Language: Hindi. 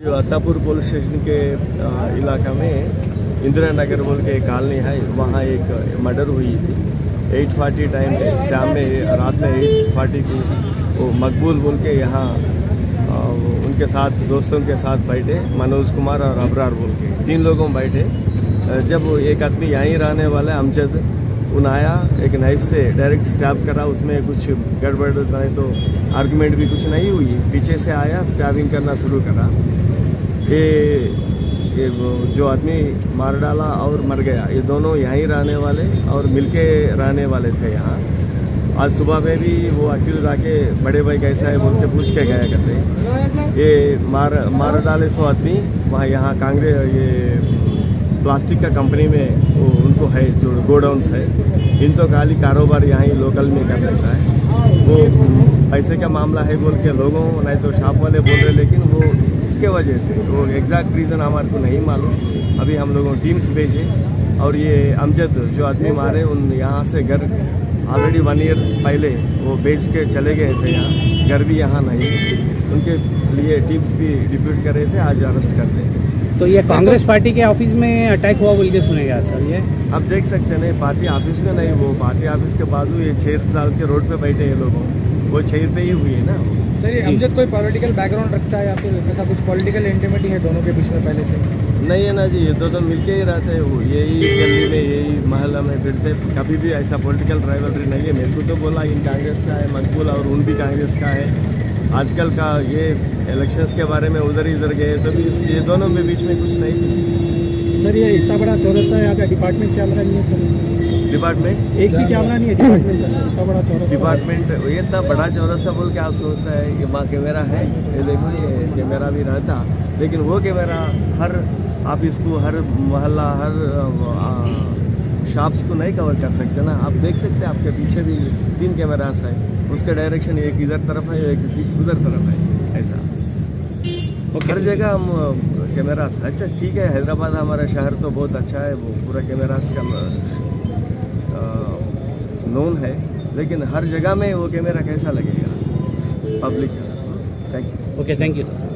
जो अत्तापुर पुलिस स्टेशन के इलाका में इंदिरा नगर बोल के एक कॉलोनी है। वहाँ एक मर्डर हुई थी। 8:40 टाइम पे, शाम में, रात में 8:40 को वो मकबूल बोल के यहाँ उनके साथ, दोस्तों के साथ बैठे मनोज कुमार और अबरार बोल के। तीन लोगों बैठे। जब एक आदमी यहीं रहने वाला अमजद, उन आया, एक नाइफ से डायरेक्ट स्टैब करा, उसमें कुछ गड़बड़, नहीं तो आर्गुमेंट भी कुछ नहीं हुई। पीछे से आया स्टैबिंग करना शुरू करा। ये ये जो आदमी मार डाला और मर गया, ये दोनों यहीं रहने वाले और मिलके रहने वाले थे यहाँ। आज सुबह में भी वो अक्यूज आके बड़े भाई कैसा है, बोल के पूछ के गया करते ये मार मार डाले सो आदमी, वहाँ यहाँ कांग्रेस ये प्लास्टिक का कंपनी में वो उनको है, जो गोडाउन्स है इन तो खाली कारोबार यहाँ लोकल में कर लेता है। वो पैसे का मामला है बोल के लोगों नहीं तो शॉप वाले बोल रहे लेकिन वो इसके वजह से वो एग्जैक्ट रीज़न हमारे को नहीं मालूम। अभी हम लोगों टीम्स भेजे और ये अमजद जो आदमी मारे उन यहाँ से घर ऑलरेडी वन ईयर पहले वो बेच के चले गए थे यहाँ। घर भी यहाँ नहीं उनके लिए टीम्स भी डिप्यूट कर रहे थे आज अरेस्ट करते हैं। तो ये कांग्रेस पार्टी के ऑफ़िस में अटैक हुआ बोल के सुने गया सर ये? अब देख सकते हैं नहीं पार्टी ऑफ़िस में नहीं वो पार्टी ऑफ़िस के बाजू ये छह साल के रोड पे बैठे हैं लोगों। वो छह पे ही हुई है ना। सर ये अमजद कोई पॉलिटिकल बैकग्राउंड रखता है या फिर ऐसा कुछ पॉलिटिकल इंटीमेटी है दोनों के बीच में पहले से? नहीं है ना जी ये दो तो मिलके ही रहते हैं वो यही गली में यही महल्ला में फिरते कभी भी ऐसा पॉलिटिकल राइवलरी नहीं है। मेरे को तो बोला इन कांग्रेस का है मकबूल और उन भी कांग्रेस का है। आजकल का ये इलेक्शंस के बारे में उधर इधर गए तो भी ये दोनों में बीच में कुछ नहीं सर ये इतना बड़ा चौरस्ता है यहाँ पे डिपार्टमेंट कैमरा नहीं है सर? डिपार्टमेंट? एक भी कैमरा नहीं है डिपार्टमेंट बड़ा ये इतना बड़ा चौरस्ता बोल के आप सोचते हैं कि वहाँ कैमरा है? ये देखो ये कैमरा भी रहता। लेकिन वो कैमरा हर आप इसको हर मोहल्ला हर शॉप्स को नहीं कवर कर सकते ना। आप देख सकते हैं आपके पीछे भी तीन कैमरास है। उसका डायरेक्शन एक इधर तरफ़ है एक उधर तरफ़ है। ऐसा। हर जगह हम कैमरास। अच्छा ठीक है हैदराबाद हमारा शहर तो बहुत अच्छा है वो पूरा कैमरास का नोन है, लेकिन हर जगह में वो कैमरा कैसा लगेगा? Public thank you okay thank you sir